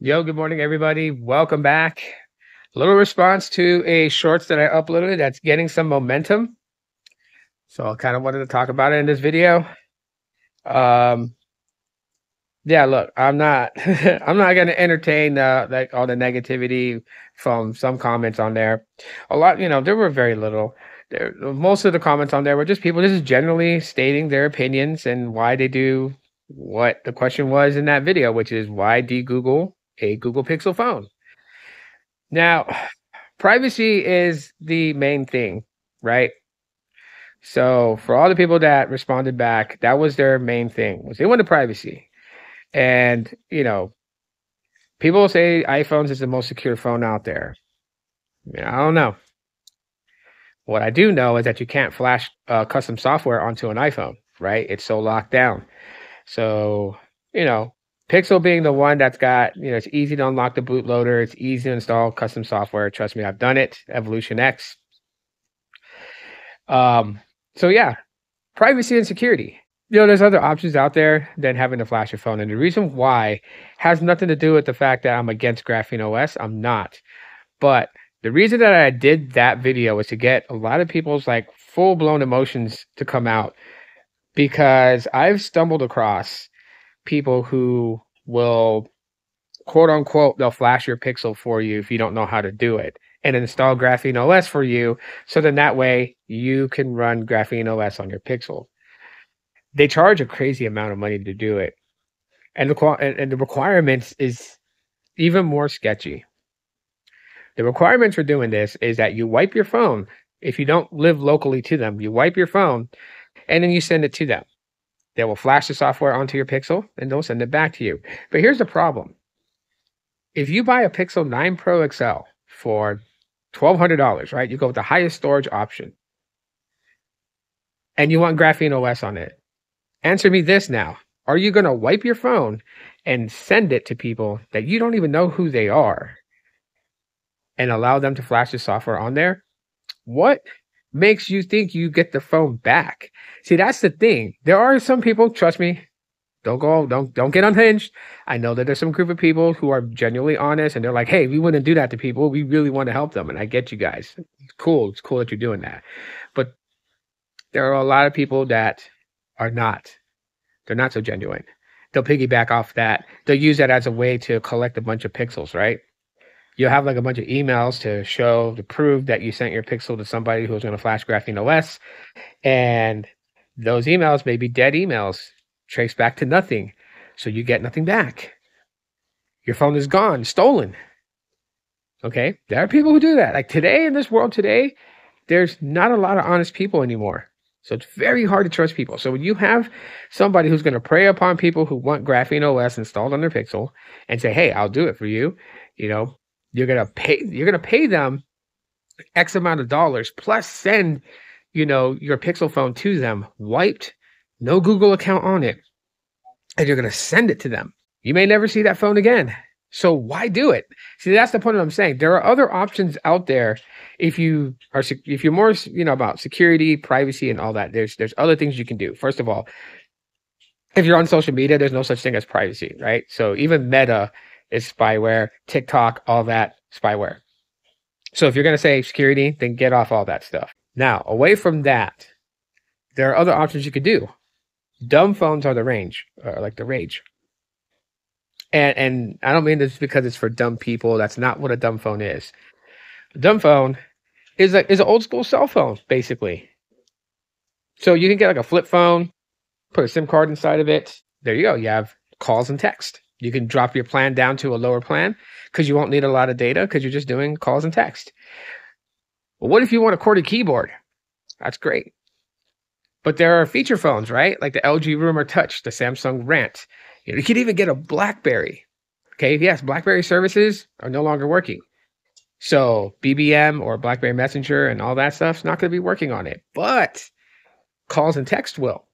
Yo, good morning, everybody. Welcome back. A little response to a shorts that I uploaded that's getting some momentum. So I kind of wanted to talk about it in this video. Um, yeah, look, I'm not, I'm not going to entertain uh, like all the negativity from some comments on there. A lot, you know, there were very little. There, most of the comments on there were just people just generally stating their opinions and why they do what the question was in that video, which is why DeGoogle a Google Pixel phone. Now, privacy is the main thing, right? So for all the people that responded back, that was their main thing was they wanted privacy. And, you know, people say iPhones is the most secure phone out there. I don't know. What I do know is that you can't flash uh, custom software onto an iPhone, right? It's so locked down. So, you know, Pixel being the one that's got, you know, it's easy to unlock the bootloader, it's easy to install custom software. Trust me, I've done it. Evolution X. Um, so yeah, privacy and security. You know, there's other options out there than having to flash your phone. And the reason why has nothing to do with the fact that I'm against Graphene OS. I'm not. But the reason that I did that video was to get a lot of people's like full blown emotions to come out because I've stumbled across people who will quote unquote they'll flash your pixel for you if you don't know how to do it and install graphene os for you so then that way you can run graphene os on your pixel. They charge a crazy amount of money to do it. And the and the requirements is even more sketchy. The requirements for doing this is that you wipe your phone. If you don't live locally to them you wipe your phone and then you send it to them they will flash the software onto your Pixel and they'll send it back to you. But here's the problem. If you buy a Pixel 9 Pro XL for $1,200, right? You go with the highest storage option and you want Graphene OS on it. Answer me this now. Are you going to wipe your phone and send it to people that you don't even know who they are and allow them to flash the software on there? What makes you think you get the phone back. See, that's the thing. There are some people, trust me, don't go, don't don't get unhinged. I know that there's some group of people who are genuinely honest and they're like, hey, we wouldn't do that to people. We really want to help them. And I get you guys. It's cool. It's cool that you're doing that. But there are a lot of people that are not. They're not so genuine. They'll piggyback off that. They'll use that as a way to collect a bunch of pixels, right? You'll have like a bunch of emails to show to prove that you sent your pixel to somebody who's going to flash graphene os and those emails may be dead emails traced back to nothing so you get nothing back. Your phone is gone stolen. Okay? There are people who do that. Like today in this world today there's not a lot of honest people anymore so it's very hard to trust people. So when you have somebody who's going to prey upon people who want Graphene OS installed on their Pixel and say, "Hey, I'll do it for you," you know, you're gonna pay you're gonna pay them X amount of dollars plus send, you know, your Pixel phone to them, wiped, no Google account on it, and you're gonna send it to them. You may never see that phone again. So why do it? See, that's the point I'm saying. There are other options out there if you are if you're more you know about security, privacy, and all that. There's there's other things you can do. First of all, if you're on social media, there's no such thing as privacy, right? So even Meta is spyware, TikTok, all that spyware. So if you're going to say security, then get off all that stuff. Now, away from that, there are other options you could do. Dumb phones are the range, or like the rage. And and I don't mean this because it's for dumb people. That's not what a dumb phone is. A dumb phone is a is an old school cell phone, basically. So you can get like a flip phone, put a SIM card inside of it. There you go. You have calls and text. You can drop your plan down to a lower plan because you won't need a lot of data because you're just doing calls and text. Well, what if you want a QWERTY keyboard? That's great. But there are feature phones, right? Like the LG Rumor Touch, the Samsung Rant. You, know, you could even get a BlackBerry. Okay, yes, BlackBerry services are no longer working. So BBM or BlackBerry Messenger and all that stuff's not going to be working on it. But calls and text will.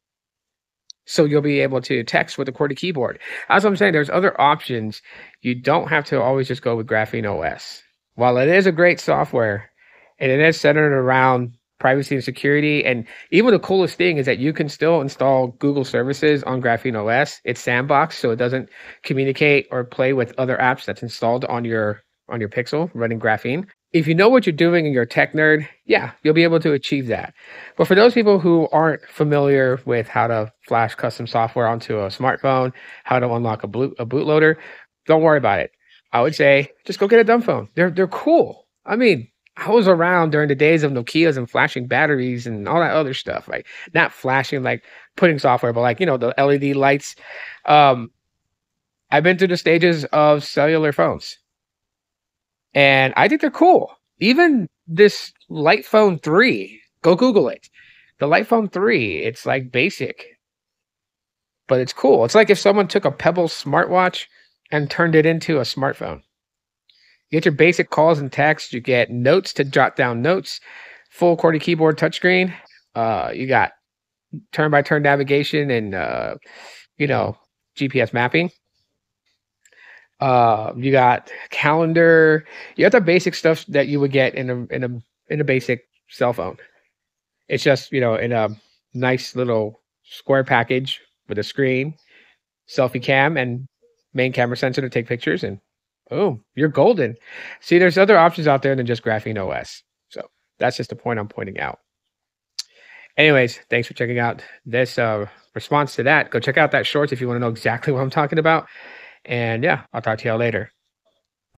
So you'll be able to text with a QWERTY keyboard. As I'm saying, there's other options. You don't have to always just go with Graphene OS. While it is a great software and it is centered around privacy and security. And even the coolest thing is that you can still install Google services on Graphene OS. It's sandboxed, so it doesn't communicate or play with other apps that's installed on your on your Pixel running Graphene. If you know what you're doing and you're a tech nerd, yeah, you'll be able to achieve that. But for those people who aren't familiar with how to flash custom software onto a smartphone, how to unlock a, boot, a bootloader, don't worry about it. I would say just go get a dumb phone. They're they're cool. I mean, I was around during the days of Nokia's and flashing batteries and all that other stuff. Like not flashing, like putting software, but like you know the LED lights. Um, I've been through the stages of cellular phones, and I think they're cool. Even this Light Phone Three, go Google it. The Light Phone Three, it's like basic, but it's cool. It's like if someone took a Pebble smartwatch and turned it into a smartphone. You get your basic calls and texts. You get notes to jot down notes, full QWERTY keyboard touchscreen. Uh, you got turn by turn navigation and uh, you know GPS mapping. Uh, you got calendar. You got the basic stuff that you would get in a in a in a basic cell phone. It's just you know in a nice little square package with a screen, selfie cam, and main camera sensor to take pictures, and Oh, you're golden. See, there's other options out there than just Graphene OS. So that's just the point I'm pointing out. Anyways, thanks for checking out this uh, response to that. Go check out that shorts if you want to know exactly what I'm talking about. And yeah, I'll talk to y'all later.